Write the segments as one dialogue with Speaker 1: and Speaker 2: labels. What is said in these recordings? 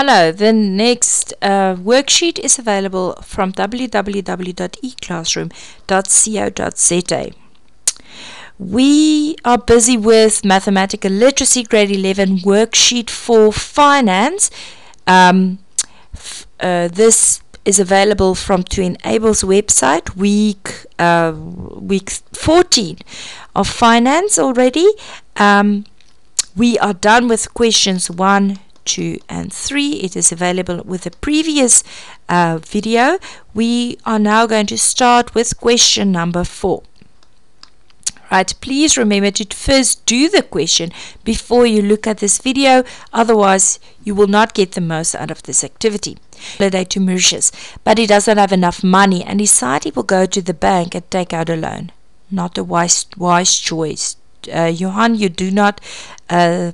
Speaker 1: Hello, the next uh, worksheet is available from www.eclassroom.co.za. We are busy with Mathematical Literacy Grade 11 worksheet for finance. Um, uh, this is available from 2Enable's website, week uh, week 14 of finance already. Um, we are done with questions 1, 2 and 3 it is available with the previous uh, video. We are now going to start with question number 4 right please remember to first do the question before you look at this video otherwise you will not get the most out of this activity. Holiday to Mauritius. But he doesn't have enough money and decided he will go to the bank and take out a loan. Not a wise wise choice. Uh, Johan you do not uh,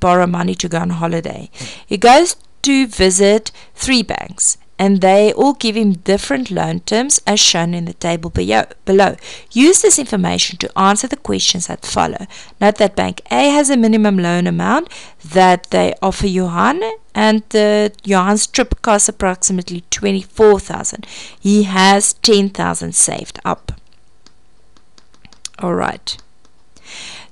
Speaker 1: borrow money to go on holiday. He goes to visit three banks and they all give him different loan terms as shown in the table below. Use this information to answer the questions that follow. Note that Bank A has a minimum loan amount that they offer Johan and uh, Johan's trip costs approximately 24,000. He has 10,000 saved up. All right.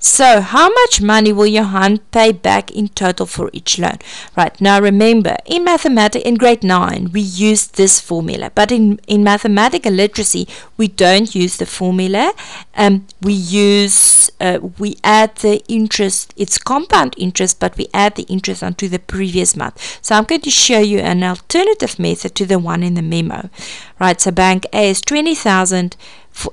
Speaker 1: So how much money will Johan pay back in total for each loan? Right, now remember, in mathematics, in grade 9, we use this formula. But in, in mathematical literacy, we don't use the formula. Um, we use, uh, we add the interest, it's compound interest, but we add the interest onto the previous month. So I'm going to show you an alternative method to the one in the memo. Right, so bank A is 20,000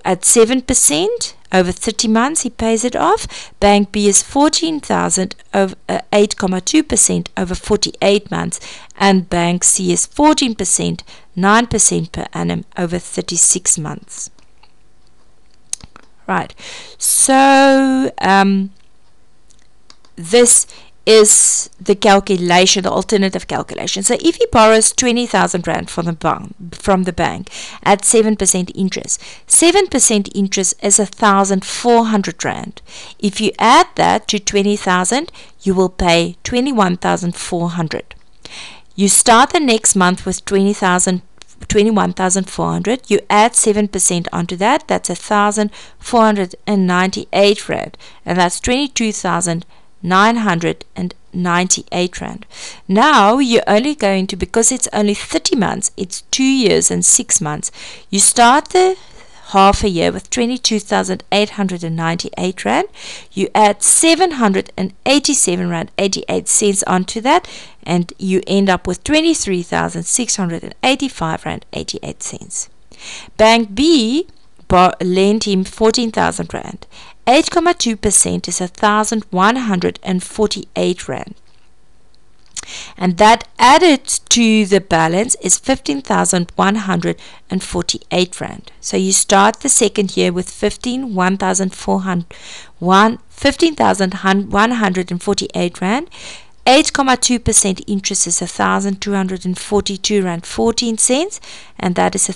Speaker 1: at 7% over 30 months he pays it off. Bank B is 14,000 over 8.2% uh, over 48 months and Bank C is 14%, 9% per annum over 36 months. Right. So um, this is the calculation, the alternative calculation. So if he borrows 20,000 Rand from the, bank, from the bank at 7% interest, 7% interest is 1,400 Rand. If you add that to 20,000, you will pay 21,400. You start the next month with 20,000 21,400 you add 7% onto that that's 1,498 rand and that's 22,000 998 rand. Now you're only going to, because it's only 30 months, it's 2 years and 6 months, you start the half a year with 22,898 rand. You add 787 rand 88 cents onto that and you end up with 23,685 rand 88 cents. Bank B lent him 14,000 rand 8.2% is 1,148 Rand. And that added to the balance is 15,148 Rand. So you start the second year with 15,148 Rand. 8.2% interest is 1,242 Rand 14 cents, and that is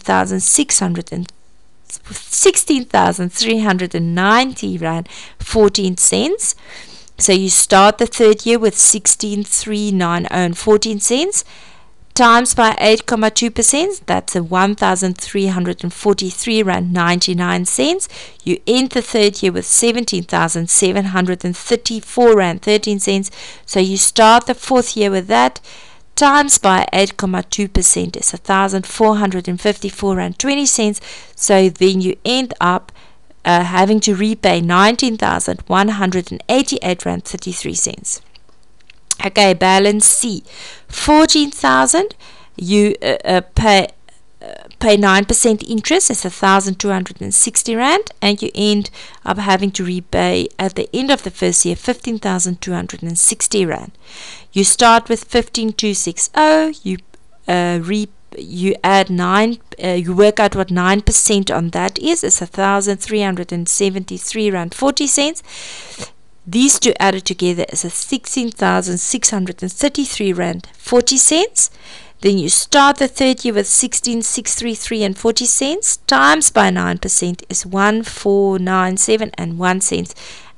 Speaker 1: 1,600 16,390 Rand 14 cents. So you start the third year with 16,390 and 14 cents times by 8.2%, that's a 1,343 Rand 99 cents. You end the third year with 17,734 Rand 13 cents. So you start the fourth year with that times by 8.2% is 1,454 Rand 20 cents. So then you end up uh, having to repay 19,188 Rand 33 cents. Okay, balance C. 14,000 you uh, uh, pay pay 9% interest, it's 1,260 Rand, and you end up having to repay at the end of the first year 15,260 Rand. You start with 15,260, you uh, re you add 9, uh, you work out what 9% on that is, it's a 1,373 Rand 40 cents. These two added together is a 16,633 Rand 40 cents. Then you start the third year with 16,633 and 40 cents times by 9% is 1,497 and 1 cent.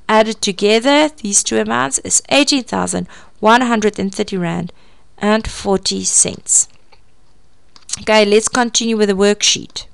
Speaker 1: Added together, these two amounts is 18,130 Rand and 40 cents. Okay, let's continue with the worksheet.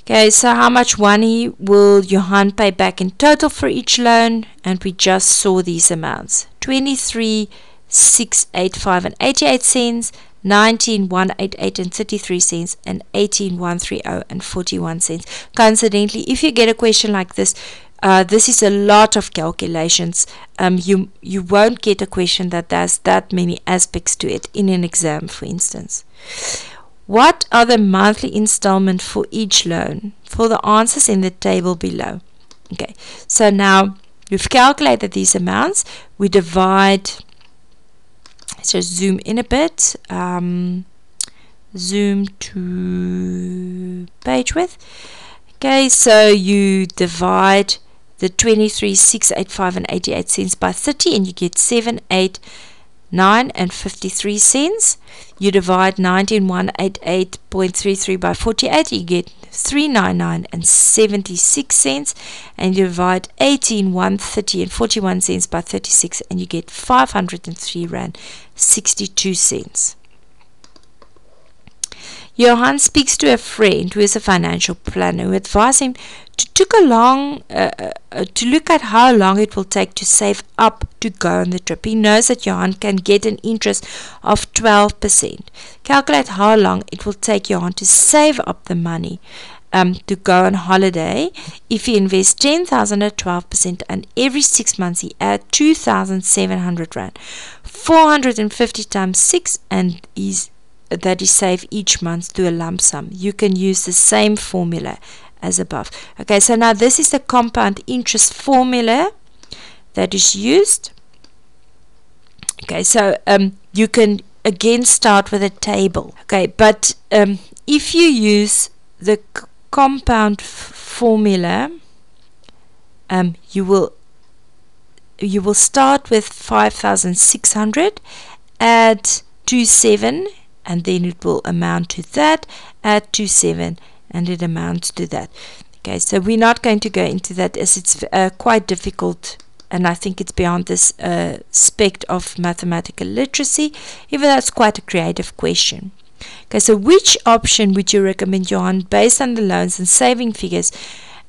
Speaker 1: Okay, so how much money will Johan pay back in total for each loan? And we just saw these amounts. 23, 685 and 88 cents, 19, 188 and 33 cents, and 18, 130 and 41 cents. Coincidentally, if you get a question like this, uh, this is a lot of calculations. Um, you you won't get a question that has that many aspects to it in an exam, for instance. What are the monthly installment for each loan? For the answers in the table below. Okay, so now we've calculated these amounts. We divide. Let's just zoom in a bit. Um, zoom to page width. Okay, so you divide the 23, 685 and 88 cents by 30 and you get 7, 8, 9 and 53 cents. You divide 19188.33 by 48, you get 399 and 76 cents. And you divide 18130 and 41 cents by 36 and you get 503 rand 62 cents. Johan speaks to a friend who is a financial planner who advises him to took a long uh, uh, uh, to look at how long it will take to save up to go on the trip. He knows that Johan can get an interest of 12%. Calculate how long it will take Johan to save up the money um, to go on holiday. If he invests 10,000 at 12% and every six months he adds 2,700 Rand. 450 times 6 and he's that is saved each month to a lump sum. You can use the same formula as above. Okay, so now this is the compound interest formula that is used. Okay, so um, you can again start with a table. Okay, but um, if you use the compound formula, um, you will you will start with 5,600, add 27, and then it will amount to that, add 27, and it amounts to that. Okay, so we're not going to go into that as it's uh, quite difficult and I think it's beyond this uh, aspect of mathematical literacy, even though it's quite a creative question. Okay, so which option would you recommend, Johan, based on the loans and saving figures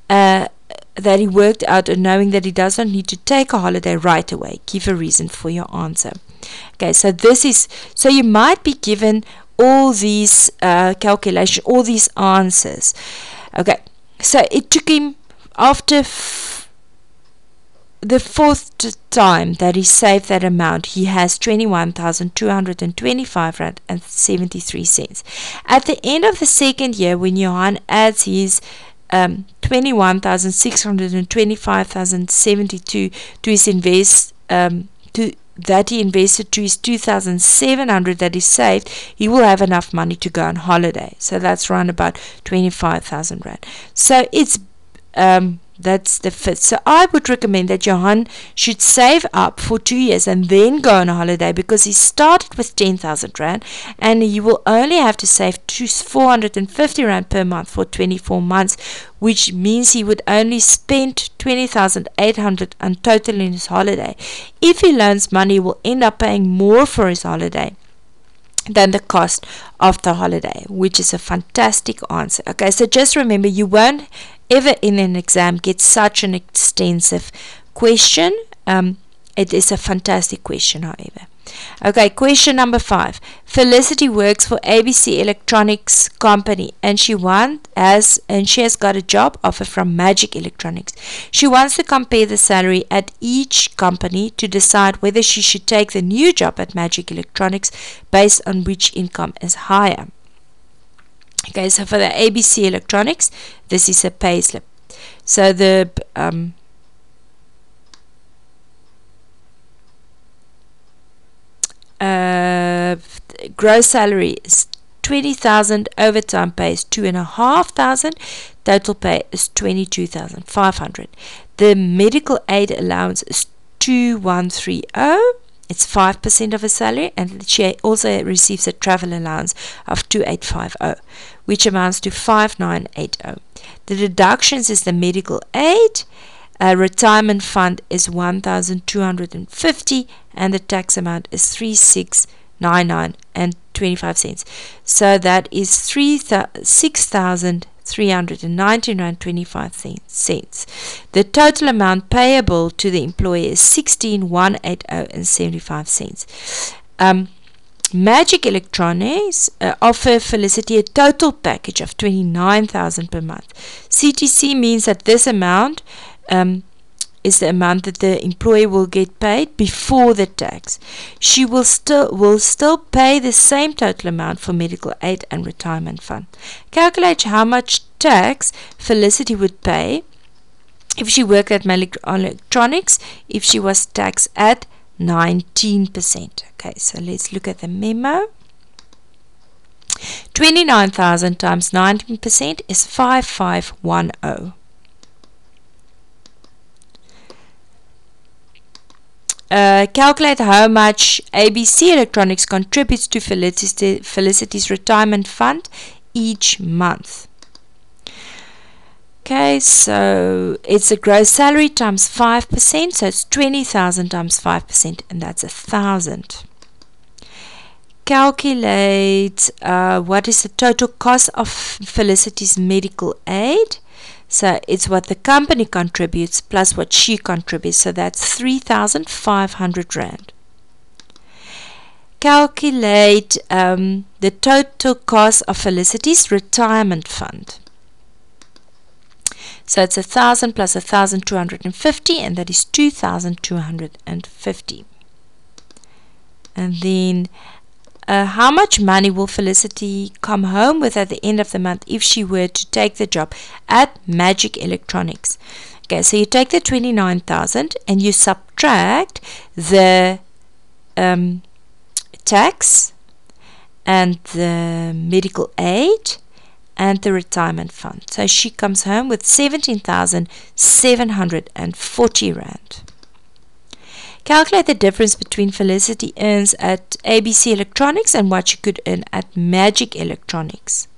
Speaker 1: uh, that he worked out and knowing that he doesn't need to take a holiday right away? Give a reason for your answer. Okay, so this is, so you might be given all these uh, calculations, all these answers. Okay, so it took him after the fourth time that he saved that amount, he has 21,225 rand and 73 cents. At the end of the second year, when Johan adds his um, 21,625,072 to his invest um, to that he invested to his 2700 that he saved, he will have enough money to go on holiday. So that's around about 25,000 rand. So it's um, that's the fifth. So I would recommend that Johan should save up for two years and then go on a holiday because he started with 10,000 Rand and you will only have to save 450 Rand per month for 24 months, which means he would only spend 20,800 on total in his holiday. If he loans money, he will end up paying more for his holiday than the cost of the holiday, which is a fantastic answer. Okay, so just remember you won't ever in an exam get such an extensive question. Um, it is a fantastic question, however. Okay, question number five. Felicity works for ABC Electronics Company and she wants as and she has got a job offer from Magic Electronics. She wants to compare the salary at each company to decide whether she should take the new job at Magic Electronics based on which income is higher. Okay, so for the ABC Electronics, this is a payslip. So the um, uh, gross salary is 20,000, overtime pay is 2,500, total pay is 22,500. The medical aid allowance is 2130 it's 5% of her salary, and she also receives a travel allowance of 2850, which amounts to 5980. The deductions is the medical aid, a retirement fund is 1250 and the tax amount is 3699 and 25 cents. So that is 6000 319.25 cents. The total amount payable to the employer is 16,180.75 cents. Um, Magic Electronics uh, offer Felicity a total package of 29,000 per month. CTC means that this amount um, is the amount that the employee will get paid before the tax. She will still will still pay the same total amount for medical aid and retirement fund. Calculate how much tax Felicity would pay if she worked at Electronics if she was taxed at 19%. Okay, so let's look at the memo. 29,000 times 19% is 5510. Uh, calculate how much ABC Electronics contributes to Felicity, Felicity's retirement fund each month. Okay, so it's a gross salary times 5%, so it's 20,000 times 5%, and that's a thousand. Calculate uh, what is the total cost of Felicity's medical aid. So it's what the company contributes plus what she contributes, so that's 3,500 Rand. Calculate um, the total cost of Felicity's retirement fund. So it's a thousand plus a thousand two hundred and fifty, and that is two thousand two hundred and fifty. And then, uh, how much money will Felicity come home with at the end of the month if she were to take the job at Magic Electronics? Okay, so you take the twenty nine thousand and you subtract the um, tax and the medical aid and the retirement fund. So she comes home with 17,740 Rand. Calculate the difference between Felicity earns at ABC Electronics and what she could earn at Magic Electronics.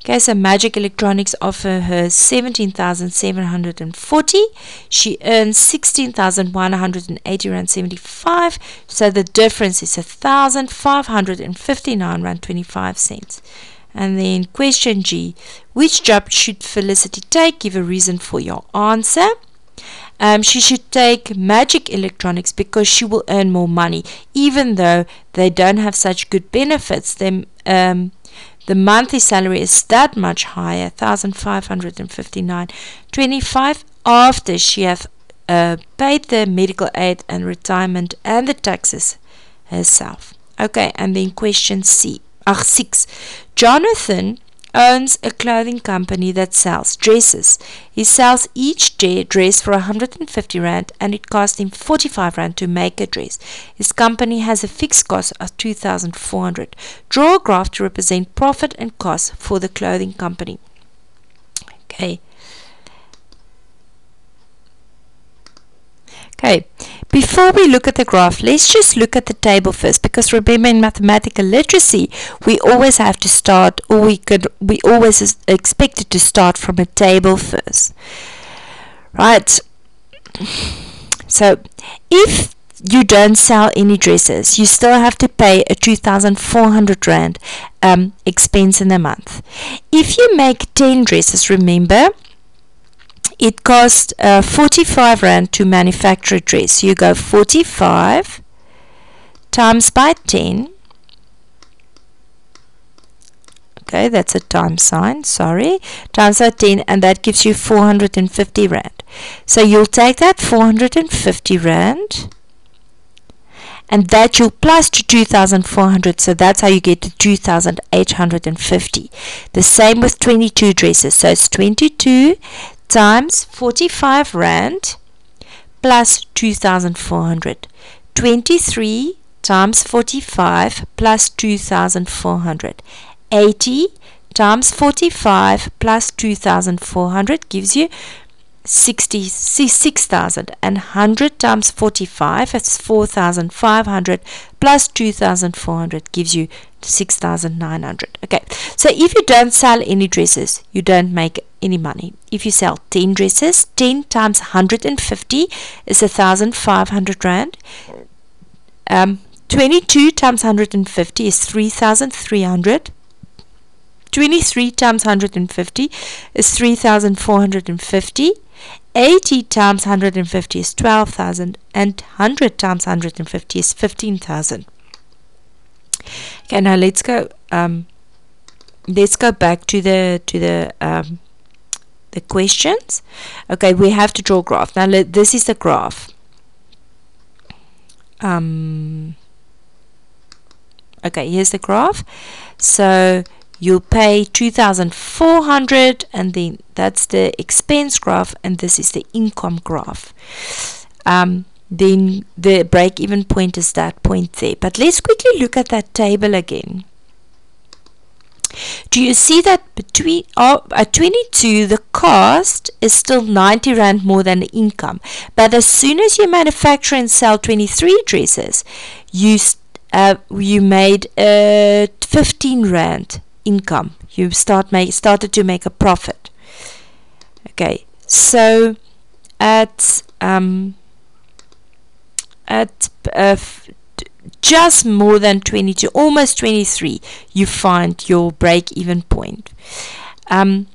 Speaker 1: Okay, so Magic Electronics offer her 17,740. She earns 16,180 Rand 75. So the difference is 1,559 Rand 25 cents. And then question G, which job should Felicity take? Give a reason for your answer. Um, she should take Magic Electronics because she will earn more money, even though they don't have such good benefits. Um, the monthly salary is that much higher, 1559 25 after she have uh, paid the medical aid and retirement and the taxes herself. Okay, and then question C. Ach, 6. Jonathan owns a clothing company that sells dresses. He sells each dress for 150 Rand and it costs him 45 Rand to make a dress. His company has a fixed cost of 2400. Draw a graph to represent profit and cost for the clothing company. Okay. Okay, before we look at the graph, let's just look at the table first because remember in mathematical literacy, we always have to start or we could we always expected to start from a table first. Right. So, if you don't sell any dresses, you still have to pay a 2,400 Rand um, expense in a month. If you make 10 dresses, remember, it costs uh, 45 Rand to manufacture a dress. You go 45 times by 10. Okay, that's a time sign, sorry. Times by 10 and that gives you 450 Rand. So you'll take that 450 Rand and that you'll plus to 2400 so that's how you get to 2850 the same with 22 dresses so it's 22 times 45 Rand plus 2,400. 23 times 45 plus 2,400. 80 times 45 plus 2,400 gives you 66,000 and 100 times 45 that's 4,500 plus 2,400 gives you 6,900 okay So if you don't sell any dresses, you don't make any money. If you sell 10 dresses, 10 times 150 is 1,500 Rand. Um, 22 times 150 is 3,300. 23 times 150 is 3,450. 80 times 150 is 12,000 and 100 times 150 is 15,000. Okay, now let's go um, let's go back to the to the um, the questions. Okay, we have to draw a graph. Now this is the graph. Um, okay, here's the graph. So you'll pay 2400 and then that's the expense graph and this is the income graph um, then the break even point is that point there but let's quickly look at that table again do you see that between uh, at 22 the cost is still 90 rand more than the income but as soon as you manufacture and sell 23 dresses you uh, you made uh, 15 rand income. You start make started to make a profit. Okay, so at um, at uh, just more than 22, almost 23, you find your break-even point. Um,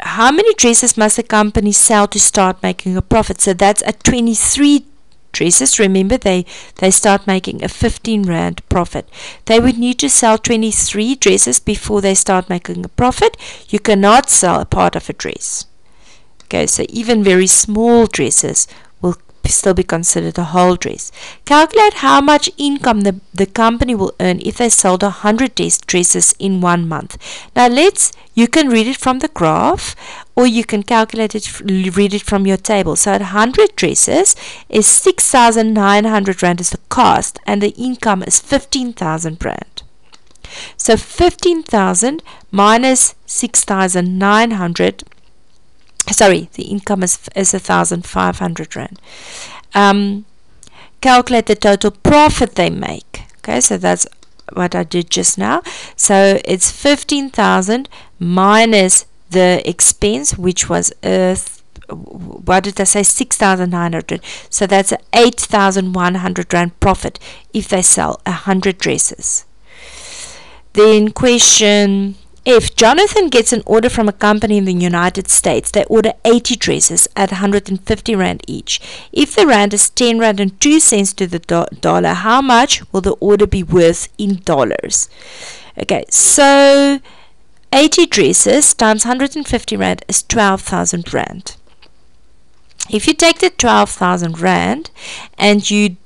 Speaker 1: how many dresses must a company sell to start making a profit? So that's at 23 dresses, remember they, they start making a 15 Rand profit. They would need to sell 23 dresses before they start making a profit. You cannot sell a part of a dress. Okay, so even very small dresses still be considered a whole dress. Calculate how much income the, the company will earn if they sold 100 dresses in one month. Now let's, you can read it from the graph or you can calculate it, read it from your table. So at 100 dresses is 6,900 Rand is the cost and the income is 15,000 Rand. So 15,000 minus 6,900 sorry, the income is, is 1,500 Rand. Um, calculate the total profit they make. Okay, so that's what I did just now. So it's 15,000 minus the expense, which was uh, what did I say? 6,900. So that's 8,100 Rand profit if they sell 100 dresses. Then question if Jonathan gets an order from a company in the United States, they order 80 dresses at 150 Rand each. If the Rand is 10 Rand and 2 cents to the do dollar, how much will the order be worth in dollars? Okay, so 80 dresses times 150 Rand is 12,000 Rand. If you take the 12,000 Rand and you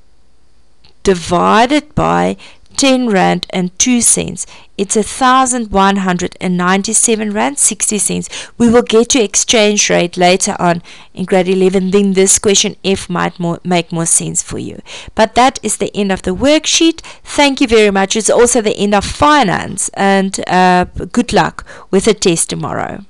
Speaker 1: divide it by 10 Rand and 2 cents. It's a 1197 Rand 60 cents. We will get to exchange rate later on in grade 11. Then this question F might more, make more sense for you. But that is the end of the worksheet. Thank you very much. It's also the end of finance and uh, good luck with the test tomorrow.